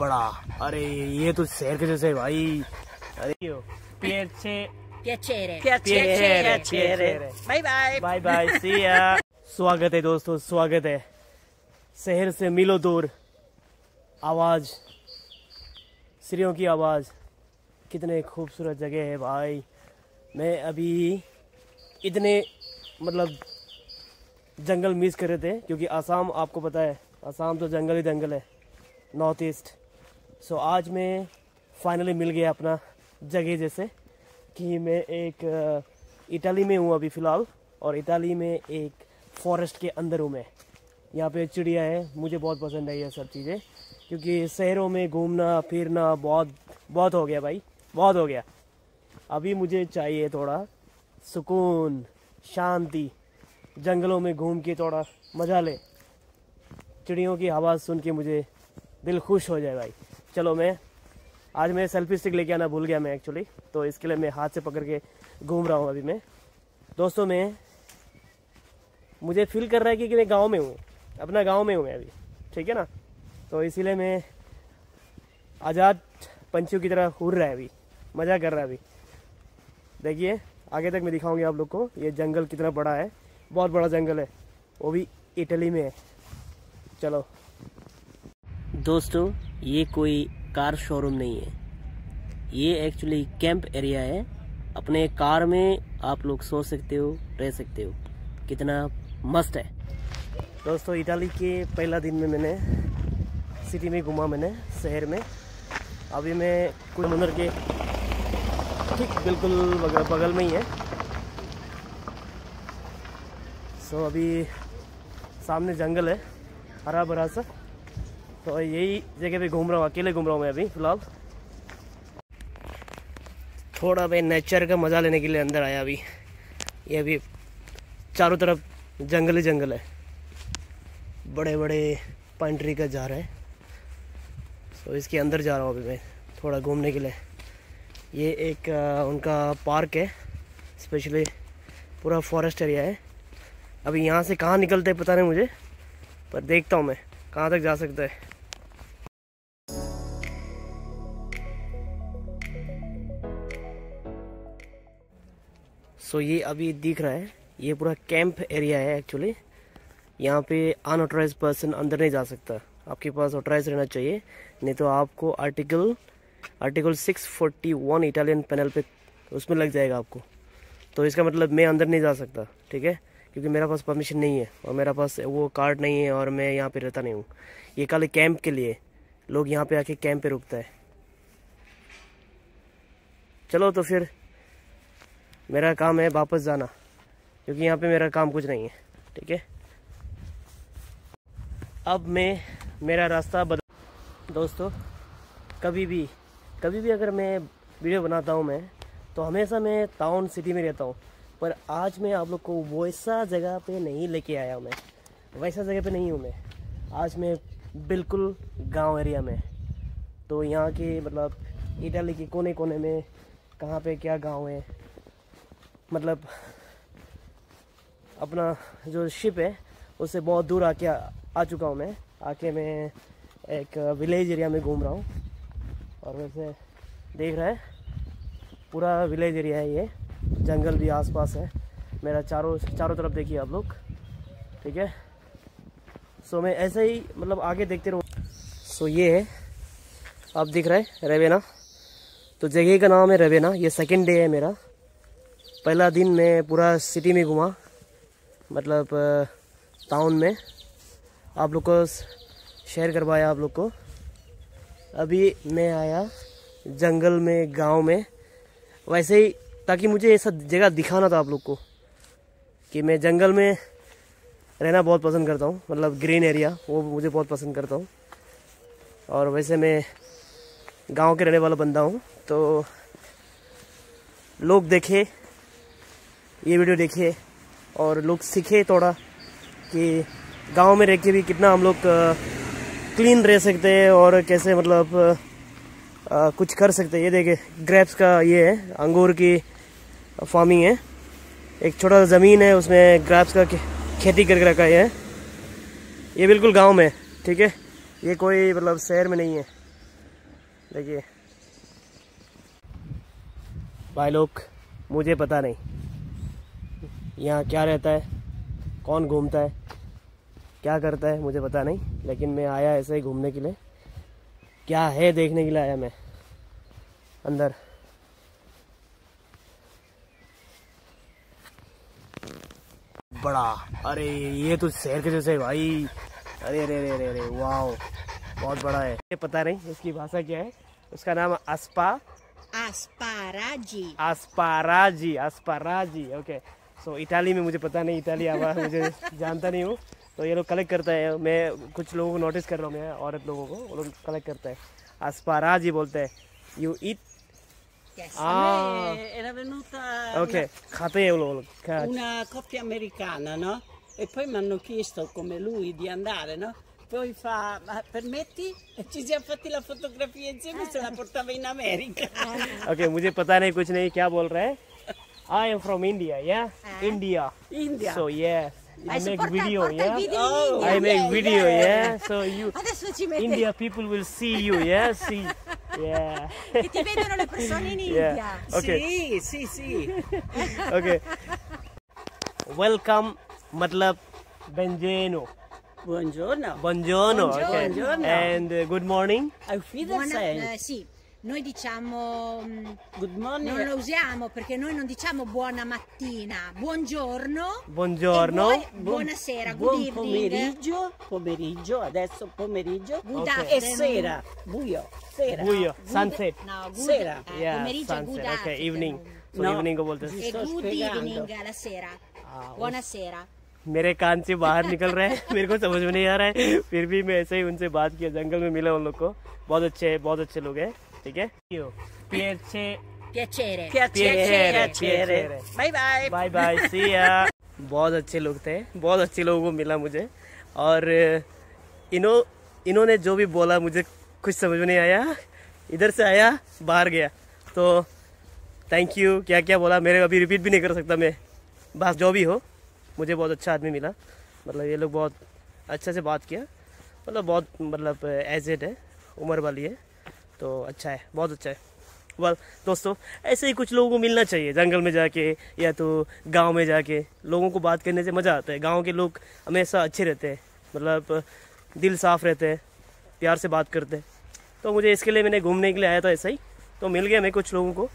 बड़ा। अरे ये तो शहर के जैसे भाई। अरे. Bye bye. सी स्वागत है दोस्तों स्वागत है। शहर से मिलो दूर। आवाज़। सिरियों की आवाज़। कितने खूबसूरत जगह है भाई। मैं अभी इतने मतलब जंगल मिस कर रहे थे क्योंकि आसाम आपको पता है आसाम तो जंगल ही जंगल है। नॉर्थ ईस्ट सो so, आज मैं फाइनली मिल गया अपना जगह जैसे कि मैं एक इटाली में हूँ अभी फ़िलहाल और इटाली में एक फॉरेस्ट के अंदर हूँ मैं। यहाँ पे चिड़िया है मुझे बहुत पसंद है ये सब चीज़ें क्योंकि शहरों में घूमना फिरना बहुत बहुत हो गया भाई बहुत हो गया। अभी मुझे चाहिए थोड़ा सुकून शांति जंगलों में घूम के थोड़ा मज़ा ले। चिड़ियों की आवाज़ सुन के मुझे दिल खुश हो जाए भाई। चलो मैं आज मैं सेल्फी स्टिक लेके आना भूल गया मैं एक्चुअली तो इसके लिए मैं हाथ से पकड़ के घूम रहा हूँ अभी मैं। दोस्तों मैं मुझे फील कर रहा है कि, कि मैं गाँव में हूँ। अपना गाँव में हूँ मैं अभी। ठीक है ना? तो इसीलिए मैं आज़ाद पंछियों की तरह उड़ रहा है अभी। मज़ा कर रहा है अभी। देखिए आगे तक मैं दिखाऊँगी आप लोग को। ये जंगल कितना बड़ा है। बहुत बड़ा जंगल है। वो भी इटली में है। चलो। दोस्तों ये कोई कार शोरूम नहीं है। ये एक्चुअली कैंप एरिया है। अपने कार में आप लोग सो सकते हो, रह सकते हो। कितना मस्त है। दोस्तों, इटाली के पहला दिन में मैंने सिटी में घूमा मैंने, शहर में। अभी मैं कुछ मंदिर के ठीक बिल्कुल बगल बगल में ही है। सो अभी सामने जंगल है हरा भरा सा। तो यही जगह पे घूम रहा हूँ, अकेले घूम रहा हूँ मैं अभी, फ़िलहाल। थोड़ा भाई नेचर का मज़ा लेने के लिए अंदर आया अभी। ये अभी चारों तरफ़ जंगल ही जंगल है। बड़े बड़े पाइन ट्री का झाड़ है। तो इसके अंदर जा रहा हूँ अभी मैं, थोड़ा घूमने के लिए। ये एक उनका पार्क है स्पेशली पूरा फॉरेस्ट एरिया है। अभी यहाँ से कहाँ निकलते हैं पता नहीं मुझे, पर देखता हूँ मैं, कहाँ तक जा सकता है। सो ये अभी दिख रहा है। ये पूरा कैंप एरिया है एक्चुअली यहाँ पे अनऑथराइज पर्सन अंदर नहीं जा सकता। आपके पास ऑथराइज रहना चाहिए। नहीं तो आपको आर्टिकल आर्टिकल 641 इटालियन पैनल पे उसमें लग जाएगा आपको। तो इसका मतलब मैं अंदर नहीं जा सकता, ठीक है? क्योंकि मेरा पास परमिशन नहीं है और मेरा पास वो कार्ड नहीं है और मैं यहाँ पे रहता नहीं हूँ। ये खाली कैंप के लिए लोग यहाँ पे आके कैंप पे रुकता है। चलो तो फिर मेरा काम है वापस जाना, क्योंकि यहाँ पे मेरा काम कुछ नहीं है, ठीक है? अब मैं, मेरा रास्ता बदल दोस्तों, कभी भी कभी भी अगर मैं वीडियो बनाता हूँ मैं तो हमेशा मैं टाउन सिटी में रहता हूँ, पर आज मैं आप लोग को वैसा जगह पे नहीं लेके आया हूँ मैं, वैसा जगह पे नहीं हूँ मैं। आज मैं बिल्कुल गाँव एरिया में तो यहाँ के मतलब इटाली के कोने कोने में, कहाँ पे क्या गाँव है मतलब अपना जो शिप है उससे बहुत दूर आके आ, आ चुका हूँ मैं। आके मैं एक विलेज एरिया में घूम रहा हूँ। और वैसे देख रहा है पूरा विलेज एरिया है ये। जंगल भी आसपास है। मेरा चारों चारों तरफ़ देखिए आप लोग। ठीक है? सो मैं ऐसे ही मतलब आगे देखते रहूँ। सो ये है। आप दिख रहा है रेवेना। तो जगह का नाम है रेवेना। ये सेकंड डे है मेरा। पहला दिन मैं पूरा सिटी में घूमा मतलब टाउन में। आप लोग को शेयर करवाया आप लोग को। अभी मैं आया जंगल में, गाँव में। वैसे ही, ताकि मुझे ऐसा जगह दिखाना था आप लोग को, कि मैं जंगल में रहना बहुत पसंद करता हूँ। मतलब ग्रीन एरिया वो मुझे बहुत पसंद करता हूँ। और वैसे मैं गाँव के रहने वाला बंदा हूँ तो लोग देखे ये वीडियो देखे और लोग सीखे थोड़ा कि गाँव में रह के भी कितना हम लोग क्लीन रह सकते हैं और कैसे मतलब अ, कुछ कर सकते हैं। ये देखे ग्रेप्स का ये है अंगूर की फ़ार्मिंग है। एक छोटा सा ज़मीन है उसमें ग्रेप्स का खेती करके रखा है। ये बिल्कुल गाँव में ठीक है? ये कोई मतलब शहर में नहीं है। देखिए। भाई लोग मुझे पता नहीं। यहाँ क्या रहता है? कौन घूमता है? क्या करता है? मुझे पता नहीं लेकिन मैं आया ऐसे ही घूमने के लिए। क्या है देखने के लिए आया मैं? अंदर। बड़ा। अरे ये तो शहर के जैसे भाई। अरे अरे अरे अरे अरे वाह बहुत बड़ा है। ये पता नहीं इसकी भाषा क्या है? उसका नाम अस्पा। Asparagi. अस्पाराजी अस्पाराजी ओके सो इटाली में मुझे पता नहीं इटाली आवाज़ मुझे जानता नहीं हूँ तो ये लोग कलेक्ट करता है मैं कुछ लोगों को नोटिस कर रहा हूँ मैं औरत लोगों को वो लोग कलेक्ट करता है अस्पाराजी बोलते हैं you eat Yes. Ah. Eh, Era venuta okay खाते हैं वो लोग una, una coppia americana, no? E poi mi hanno chiesto come lui di andare, no? Poi fa, ma permetti? E ci siamo fatti la fotografia insieme se la portava in America. Okay मुझे पता नहीं कुछ नहीं क्या बोल रहा है I am from India या इंडिया India. सो ये Hai I make portato- video porta il yeah video in Oh. India. I make Yeah, video yeah. yeah so you Adesso ci mette India people will see you yeah see yeah che ti vedono le persone in India. yeah okay Sì, sì, sì. okay welcome मतलब benjeno Buongiorno. buongiorno okay Buongiorno. and uh, good morning Auf Buona, Wiedersehen. eh, sì, noi diciamo mm, Good morning. non lo usiamo perché noi non diciamo buona mattina, buongiorno. buongiorno e buon- buonasera, good Buon evening. pomeriggio, pomeriggio, adesso pomeriggio. Good Ok. E afternoon. sera, buio, sera. buio Good- sunset No, good, Sera. eh, yeah pomeriggio è good sunset okay afternoon. evening so No. evening को बोलते हैं Ti E sto good spiegando. evening la sera. Ah, Buonasera. मेरे कान से बाहर निकल रहा है मेरे को समझ में नहीं आ रहा है फिर भी मैं ऐसे ही उनसे बात किया जंगल में मिला उन लोग को बहुत अच्छे हैं बहुत अच्छे लोग हैं ठीक है. Bye bye. Bye bye see ya बहुत अच्छे लोग थे बहुत अच्छे लोगों को मिला मुझे। और इन्हों इन्होंने जो भी बोला मुझे कुछ समझ में नहीं आया। इधर से आया बाहर गया। तो थैंक यू क्या क्या बोला? मेरे अभी रिपीट भी नहीं कर सकता मैं। बस जो भी हो मुझे बहुत अच्छा आदमी मिला। मतलब ये लोग बहुत अच्छे से बात किया। मतलब बहुत मतलब एजेड है उम्र वाली है। तो अच्छा है बहुत अच्छा है। वेल दोस्तों ऐसे ही कुछ लोगों को मिलना चाहिए जंगल में जाके या तो गाँव में जाके। लोगों को बात करने से मज़ा आता है। गाँव के लोग हमेशा अच्छे रहते हैं मतलब दिल साफ़ रहते हैं प्यार से बात करते हैं। तो मुझे इसके लिए मैंने घूमने के लिए आया था ऐसा ही। तो मिल गया मैं कुछ लोगों को।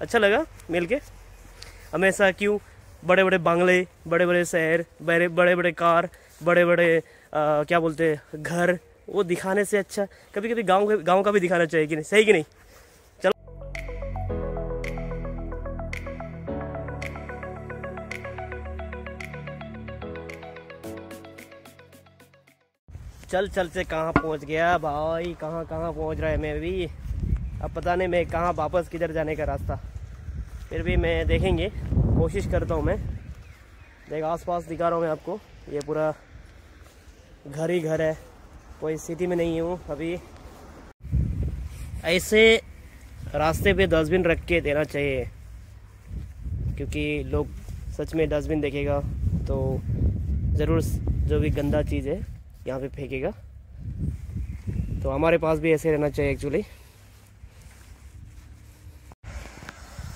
अच्छा लगा मिल के। हमेशा क्यों? बड़े बड़े बंगले बड़े बड़े शहर बड़े बड़े बड़े कार बड़े बड़े आ, क्या बोलते हैं घर वो दिखाने से अच्छा कभी कभी गाँव गाँव का भी दिखाना चाहिए कि नहीं? सही कि नहीं? चल चल से कहाँ पहुँच गया भाई? कहाँ कहाँ पहुँच रहा है मैं भी? अब पता नहीं मैं कहाँ वापस किधर जाने का रास्ता। फिर भी मैं देखेंगे। कोशिश करता हूँ मैं। देख, आसपास दिखा रहा हूँ मैं आपको। ये पूरा घर ही घर है। कोई सिटी में नहीं हूँ अभी। ऐसे रास्ते पे डस्टबिन रख के देना चाहिए, क्योंकि लोग सच में डस्टबिन देखेगा तो ज़रूर जो भी गंदा चीज़ है, यहाँ पे फेंकेगा। तो हमारे पास भी ऐसे रहना चाहिए एक्चुअली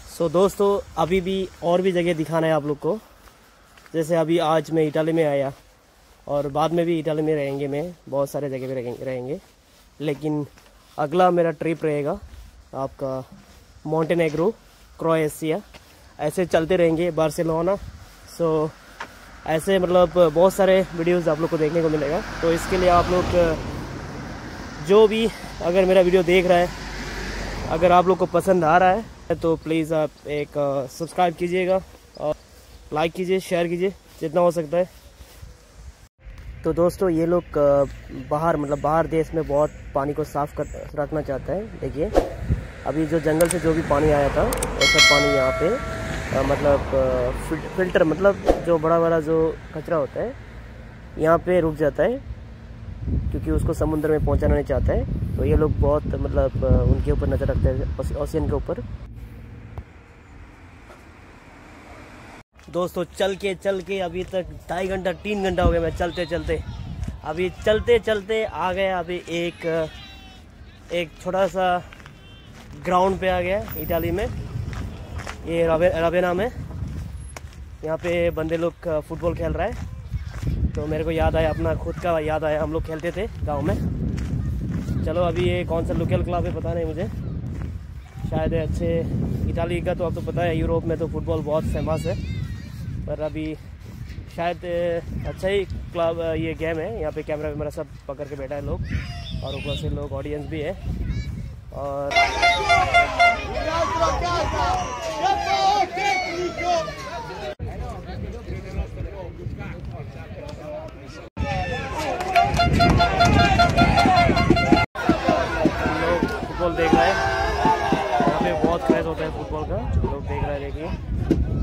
सो दोस्तों, अभी भी और भी जगह दिखाना है आप लोग को। जैसे अभी आज मैं इटाली में आया। और बाद में भी इटाली में रहेंगे मैं, बहुत सारे जगह पे रहेंगे लेकिन अगला मेरा ट्रिप रहेगा आपका मोंटेनेग्रो क्रोएशिया ऐसे चलते रहेंगे बार्सिलोना सो ऐसे मतलब बहुत सारे वीडियोस आप लोग को देखने को मिलेगा। तो इसके लिए आप लोग, जो भी अगर मेरा वीडियो देख रहा है, अगर आप लोग को पसंद आ रहा है तो प्लीज़ आप एक सब्सक्राइब कीजिएगा और लाइक कीजिए शेयर कीजिए, जितना हो सकता है। तो दोस्तों ये लोग बाहर मतलब बाहर देश में बहुत पानी को साफ़ कर रखना चाहता है। देखिए अभी जो जंगल से जो भी पानी आया था वो सब पानी यहाँ पे अ, मतलब फिल- फ़िल्टर मतलब जो बड़ा बड़ा जो कचरा होता है यहाँ पे रुक जाता है क्योंकि उसको समुद्र में पहुँचाना नहीं चाहता है। तो ये लोग बहुत मतलब उनके ऊपर नज़र रखते हैं ओशियन के ऊपर। दोस्तों, चल के चल के अभी तक ढाई घंटा, तीन घंटा हो गया मैं चलते चलते। अभी चलते चलते आ गया अभी एक एक छोटा सा ग्राउंड पे आ गया इटाली में। ये रवे, रवेना में। यहाँ पे बंदे लोग फुटबॉल खेल रहा है। तो मेरे को याद आया, अपना खुद का याद आया। हम लोग खेलते थे गाँव में। चलो, अभी ये कौन सा लोकल क्लब है पता नहीं मुझे। शायद अच्छे, इटाली का तो अब तो पता है, यूरोप में तो फुटबॉल बहुत फ़ेमस है। पर अभी शायद अच्छा ही क्लब ये गेम है। यहाँ पे कैमरा वैमरा सब पकड़ के बैठा है लोग। और ऊपर से लोग ऑडियंस भी है। और लोग फुटबॉल देख रहे हैं। यहाँ पे बहुत क्रेज होता है फुटबॉल का। लोग देख रहे हैं देखिए।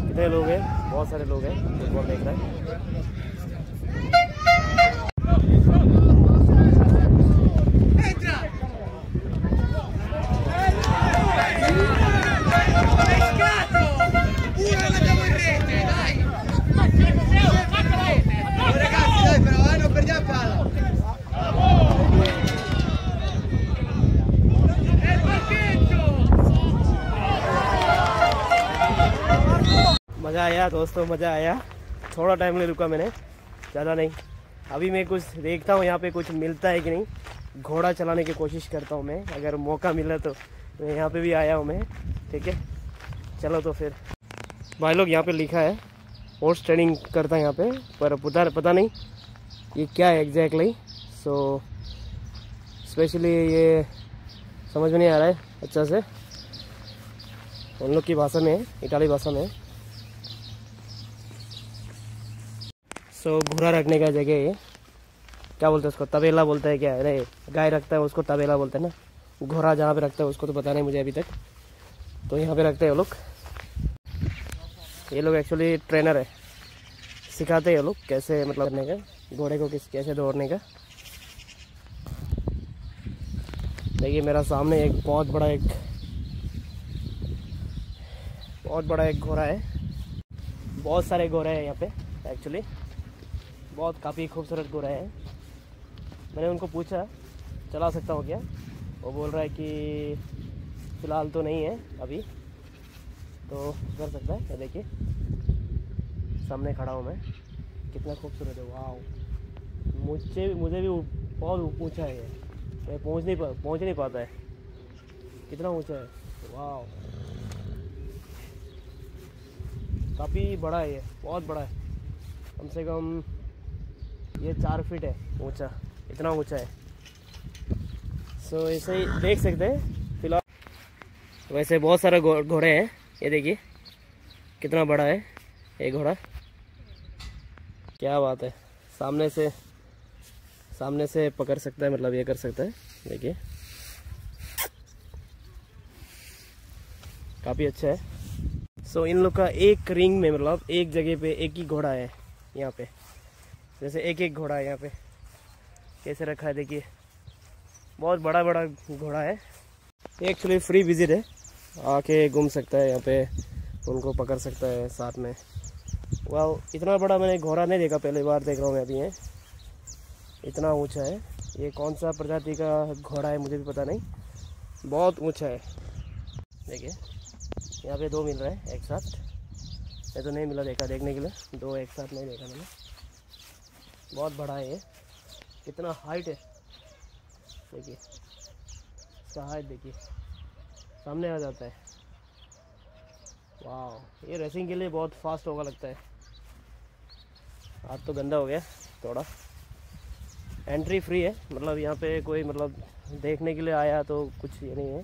कितने लोग हैं। बहुत सारे लोग हैं फुटबॉल देख रहे हैं। आया दोस्तों, मज़ा आया। थोड़ा टाइम नहीं रुका मैंने, ज़्यादा नहीं। अभी मैं कुछ देखता हूँ, यहाँ पे कुछ मिलता है कि नहीं। घोड़ा चलाने की कोशिश करता हूँ मैं, अगर मौका मिला तो। मैं यहाँ पे भी आया हूँ मैं, ठीक है? चलो तो फिर। भाई लोग, यहाँ पे लिखा है हॉर्स ट्रेनिंग करता है यहाँ पे, पर पता पता नहीं ये क्या है एग्जैक्टली सो स्पेशली ये समझ में नहीं आ रहा है अच्छा से। उन लोग की भाषा में इटाली भाषा में सो घोड़ा रखने का जगह है क्या बोलते हैं उसको तबेला बोलते हैं क्या अरे गाय रखता है उसको तबेला बोलते हैं ना घोड़ा जहाँ पे रखता है उसको तो पता नहीं मुझे अभी तक तो यहाँ पे रखते हैं वो लोग ये लोग एक्चुअली ट्रेनर है सिखाते हैं ये लोग कैसे मतलब करने का घोड़े को किस कैसे दौड़ने का देखिए मेरा सामने एक बहुत बड़ा एक बहुत बड़ा एक घोड़ा है बहुत सारे घोड़े हैं यहाँ पे एक्चुअली बहुत काफ़ी खूबसूरत घोड़ा है। मैंने उनको पूछा, चला सकता हूँ क्या? वो बोल रहा है कि फ़िलहाल तो नहीं है अभी। तो कर सकता है देखिए। सामने खड़ा हूँ मैं। कितना खूबसूरत है वाह मुझे मुझे भी बहुत ऊँचा है मैं पहुँच नहीं पा, पहुँच नहीं पाता है। कितना ऊँचा है वाह काफ़ी बड़ा है ये, बहुत बड़ा है। कम से कम ये चार फीट है ऊँचा इतना ऊँचा है। सो so, ऐसे ही देख सकते हैं फ़िलहाल। वैसे बहुत सारे घोड़े हैं ये देखिए कितना बड़ा है ये घोड़ा। क्या बात है सामने से सामने से पकड़ सकता है मतलब ये कर सकता है देखिए। काफ़ी अच्छा है। सो so, इन लोग का एक रिंग में मतलब एक जगह पे एक ही घोड़ा है यहाँ पे। जैसे एक एक घोड़ा है यहाँ पे। कैसे रखा है देखिए। बहुत बड़ा बड़ा घोड़ा है। ये एक्चुअली फ्री विज़िट है। आके घूम सकता है यहाँ पे। उनको पकड़ सकता है साथ में। वाह इतना बड़ा मैंने घोड़ा नहीं देखा, पहली बार देख रहा हूँ मैं अभी ये। इतना ऊँचा है। ये कौन सा प्रजाति का घोड़ा है मुझे भी पता नहीं। बहुत ऊँचा है। देखिए, यहाँ पे दो मिल रहा है एक साथ। ये तो नहीं मिला देखा देखने के लिए। दो एक साथ नहीं देखा मैंने। बहुत बड़ा है ये। कितना हाइट है। देखिए, इसका हाइट देखिए। सामने आ जाता है। वाह ये रेसिंग के लिए बहुत फास्ट होगा लगता है। हाथ तो गंदा हो गया, थोड़ा। एंट्री फ्री है मतलब यहाँ पे कोई मतलब देखने के लिए आया तो कुछ ये नहीं है।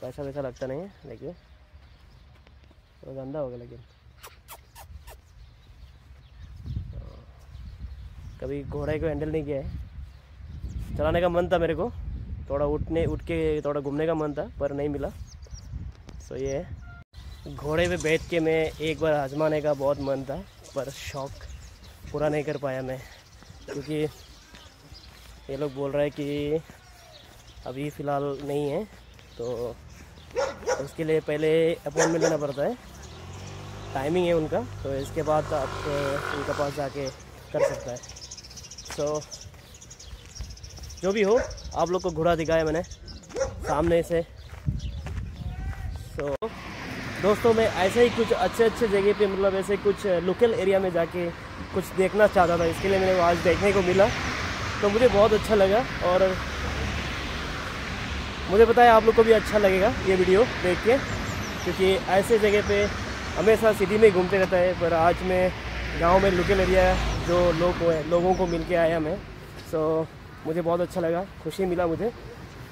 पैसा वैसा लगता नहीं है, देखिए। तो गंदा हो गया लेकिन। कभी घोड़े को हैंडल नहीं किया है। चलाने का मन था मेरे को। थोड़ा उठने उठ के थोड़ा घूमने का मन था, पर नहीं मिला। सो ये घोड़े पे बैठ के मैं एक बार आजमाने का बहुत मन था, पर शौक पूरा नहीं कर पाया मैं। क्योंकि ये लोग बोल रहे हैं कि अभी फ़िलहाल नहीं है तो उसके लिए पहले अपॉइंटमेंट लेना पड़ता है। टाइमिंग है उनका तो इसके बाद आप उनके पास जाके कर सकता है। तो जो भी हो आप लोग को घोड़ा दिखाया मैंने सामने से। सो so, दोस्तों मैं ऐसे ही कुछ अच्छे अच्छे जगह पे मतलब ऐसे कुछ लोकल एरिया में जाके कुछ देखना चाहता था। इसके लिए मैंने आज देखने को मिला। तो मुझे बहुत अच्छा लगा और मुझे पता है आप लोग को भी अच्छा लगेगा ये वीडियो देख के क्योंकि ऐसे जगह पे हमेशा सिटी में घूमते रहता है पर आज मैं गाँव में लोकल एरिया जो लोग लोगों को मिल के आया मैं सो so, मुझे बहुत अच्छा लगा खुशी मिला मुझे।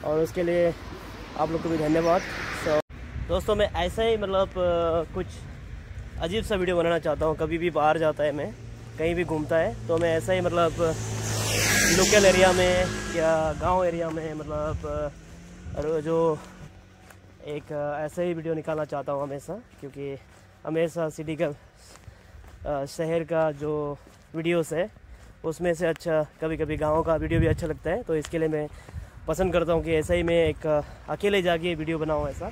और उसके लिए आप लोग को भी धन्यवाद। सो so, दोस्तों मैं ऐसा ही मतलब कुछ अजीब सा वीडियो बनाना चाहता हूँ। कभी भी बाहर जाता है मैं कहीं भी घूमता है तो मैं ऐसा ही मतलब लोकल एरिया में या गाँव एरिया में मतलब जो एक ऐसा ही वीडियो निकालना चाहता हूँ हमेशा क्योंकि हमेशा सिटी का शहर का जो वीडियोस है। उसमें से अच्छा कभी कभी गाँव का वीडियो भी अच्छा लगता है तो इसके लिए मैं पसंद करता हूँ कि ऐसा ही मैं एक अकेले जाके वीडियो बनाऊँ ऐसा।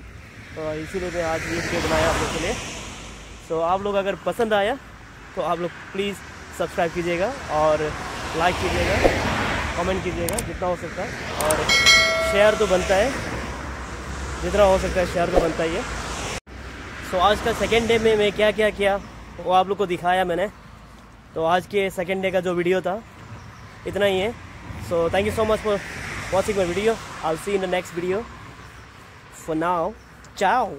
तो इसीलिए मैं आज ये वीडियो बनाया आप लोग के लिए। तो आप लोग अगर पसंद आया तो आप लोग प्लीज़ सब्सक्राइब कीजिएगा और लाइक कीजिएगा कमेंट कीजिएगा जितना हो सकता है। और शेयर तो बनता है जितना हो सकता है शेयर तो बनता ही है। सो so, आज का सेकेंड डे में मैं क्या क्या किया वो आप लोग को दिखाया मैंने। तो आज के सेकेंड डे का जो वीडियो था, इतना ही है। So thank you so much for watching my video I see in the next video for now चाओ